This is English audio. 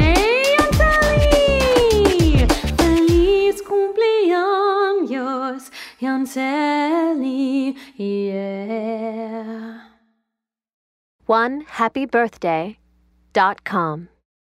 Leon Telly. Feliz cumpleaños, Leon Yeah. One happy birthday dot com.